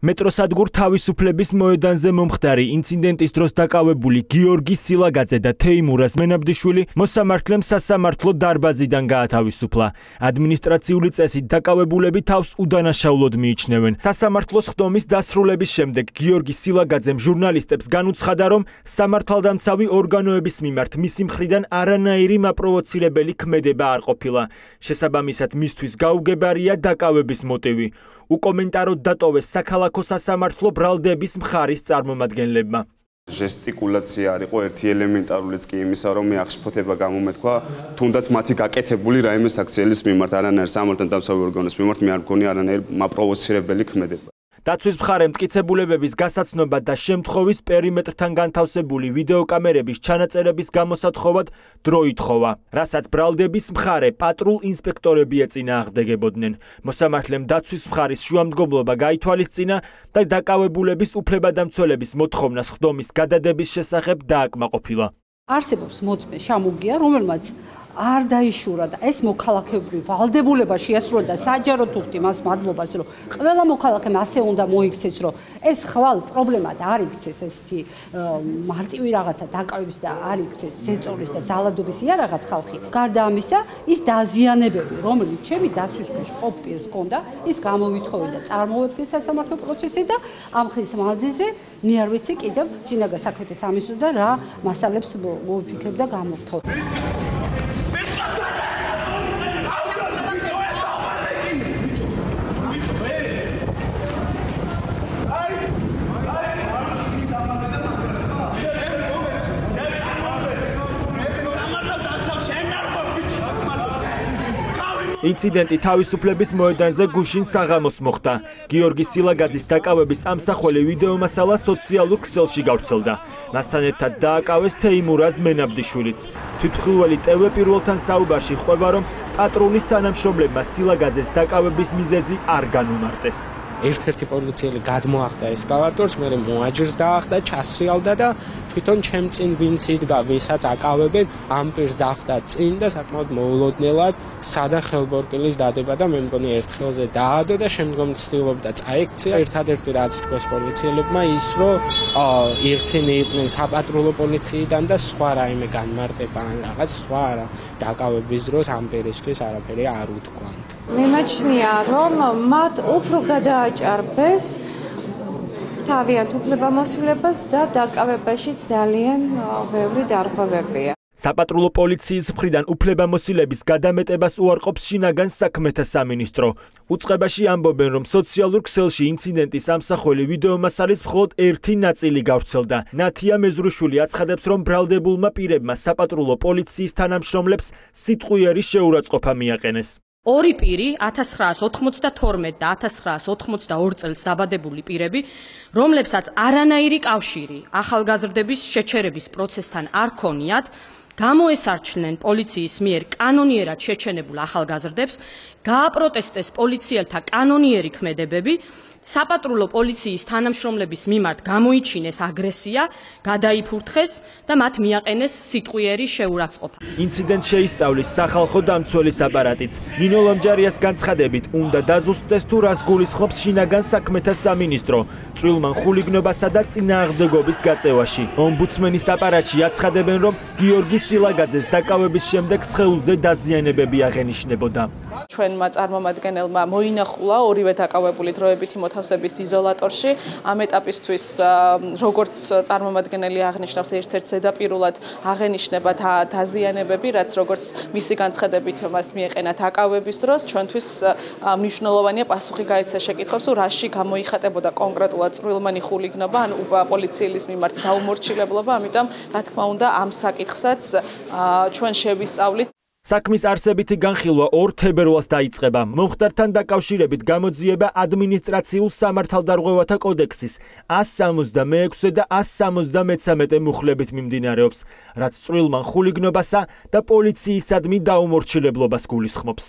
მეტროსადგურ თავისუფლების მოედანზე მომხდარი ინციდენტის დროს დაკავებული გიორგი სილაგაძე და თეიმურაზ მენაბდიშვილი მოსამართლემ სასამართლო დარბაზიდან გაათავისუფლა. ადმინისტრაციული წესით დაკავებულები თავს უდანაშაულოდ მიიჩნევენ. სასამართლოს ხდომის დასრულების შემდეგ გიორგი სილაგაძემ ჟურნალისტებს განუცხადა, რომ სამართალდამცავი ორგანოების მიმართ მისი მხრიდან არანაირი მაპროვოცირებელი ქმედება არ ყოფილა. შესაბამისად მისთვის გაუგებარია დაკავების მოტივი. უკომენტაროდ დატოვეს საქალაქო სასამართლო ბრალდების მხარის წარმომადგენლებმა. ჟესტიკულაცია არისო ერთი ელემენტარულიც კი იმისა, რომ მე აღშფოთება გამომეთქვა, თუნდაც მათი გაკეთებული რაიმე საქციელის მიმართ არანაირ სამართალდამცავი ორგანოს მიმართ მე არ მქონია არანაირ მაპროვოცირებელი ქმედება. დაცვის მხარე მტკიცებულებების გასაცნობა და შემთხვევის პერიმეტრთან განთავსებული ვიდეოკამერების ჩანაწერების გამოსათხოვად დრო ითხოვა, რასაც ბრალდების მხარე პატრულ ინსპექტორები ეწინააღმდეგებოდნენ. მოსამართლემ დაცვის მხარის შუამდგომლობა გაითვალისწინა და დაკავებულების უფლებადამცველების მოთხოვნას ხდომის გადადების შესახებ დააკმაყოფილა. არსებობს მოწმე შამუგია, რომელმაც არ დაიშურა და ეს მოქალაქეობრივ ვალდებულება შეასრულა და საჯარო თუხტი მას მადლობას რომ ყველა მოქალაქემ ასე უნდა მოიქცეს რომ ეს ხვალ პრობლემა და არ იქცეს ესეთი მარტივი რაღაცა დაკავების და არ იქცეს ზეწოლის და ძალადობის იარაღად ხალხი. გარდა ამისა ის დაზიანებები რომელიც ჩემი დასვის ქვეშ ყოფ პირს ჰქონდა ის გამოვითხოვე და წარმოუდგე სასამართლო პროცესზე და ამ ხის მანძილზე მე არ ვიცი კიდევ შინაგან საქმეთა სამინისტრო და რა მასალებს მოვიფიქრებ და გამოვთხოვ ინციდენტი თავისუფლების მოედანზე გუშინ საღამოს მოხდა. გიორგი სილაგაძის დაკავების ამსახველი ვიდეომასალა სოციალურ ქსელში გავრცელდა. მასთან ერთად დააკავეს თეიმურაზ მენაბდიშვილიც. თვითმხილველი ტევე პირველთან საუბარში ყვება, რომ პატრულის თანამშრომლებმა სილაგაძეს დაკავების მიზეზი არ განუმარტეს. ერთ-ერთი პოლიციელი გადმოახდა ესკალატორს, მე მოაჯერს დაახდა, ჩასრიალდა და თვითონ ჩემ წინ ვინც იდგა, ვისაც აკავებენ, ამ პირს დაახდა წინ და საკმაოდ მოულოდნელად სადა ხელბორკილის დადება და მე მგონი ერთხელზე დაადო და შემდგომ ცდილობდა წაიქცია. ერთადერთი რაც თქვეს პოლიციელებმა ის, რომ ისინი იყვნენ საპატრულო პოლიციიდან და სხვა რაიმე განმარტება ან რაღაც სხვა რა დაკავების დროს ამ პირისთვის არაფერი არ უთქვამთ. მიმაჩნია, რომ მათ უფრო გადაა აჭარბეს თავიანთ უფლებამოსილებას და დაკავებაში ძალიან ბევრი დარღვევებია. საპატრულო პოლიციის მხრიდან უფლებამოსილების გადამეტებას უარყოფს შინაგან საქმეთა სამინისტრო. უწყებაში ამბობენ, რომ სოციალურ ქსელში ინციდენტის ამსახველი ვიდეომასალის მხოლოდ ერთი ნაწილი გავრცელდა. ნათია მეზრუშვილი აცხადებს, რომ ბრალდებულმა პირებმა საპატრულო პოლიციის თანამშრომლებს სიტყვიერი შეურაცხყოფა მიაყენეს. ორი პირი 1992 და 1982 წელს დაბადებული პირები, რომლებსაც არანაირი კავშირი ახალგაზრდების შეჩერების პროცესთან არ ქონიათ, გამოესარჩნენ პოლიციის მიერ კანონიერად შეჩენებულ ახალგაზრდებს, გააპროტესტეს პოლიციელთა კანონიერი ქმედებები საპატრულო პოლიციის თანამშრომლების მიმართ გამოიჩინეს აგრესია, გადაიფურთხეს და მათ მიაყენეს სიტყვიერი შეურაცხყოფა. ინციდენტს შეისწავლის სახალხო დამცველის აპარატიც. ნინო ლომჯარიას განცხადებით, უნდა დაზუსტდეს თუ რას გულისხმობს შინაგან საქმეთა სამინისტრო წვრილმან ხულიგნობასა და წინააღმდეგობის გაწევაში. ომბუდსმენის აპარატში აცხადებენ, რომ გიორგი სილაგაძეს დაკავების შემდეგ სხეულზე დაზიანებები აღენიშნებოდა. ჩვენმა წარმომადგენელმა მოინახულა ორივე დაკავებული დროებითი მოთავსების იზოლატორში. ამ ეტაპისთვის როგორც წარმომადგენელი აღნიშნავს ერთ-ერთ ზედაპირულად აღენიშნება დაზიანებები, რაც როგორც მისი განცხადებით მას მიეყენა დაკავების დროს, ჩვენთვის მნიშვნელოვანია პასუხი გაეცა შეკითხვებს, თუ რაში გამოიხატებოდა კონკრეტულად წვრილმანი ხულიგნობა ან პოლიციის მიმართ დაუმორჩილებლობა, ამიტომ რა თქმა უნდა ამ საკითხსაც ჩვენ შევისწავლით საქმის არსებითი განხილვა 2 თებერვალს დაიწყება. მომხდართან დაკავშირებით გამოძიება ადმინისტრაციულ სამართალდარღვევათა კოდექსის 166 და 173 მუხლებით მიმდინარეობს, რაც წვრილმან ხულიგნობასა და პოლიციისადმი დაუმორჩილებლობას გულისხმობს.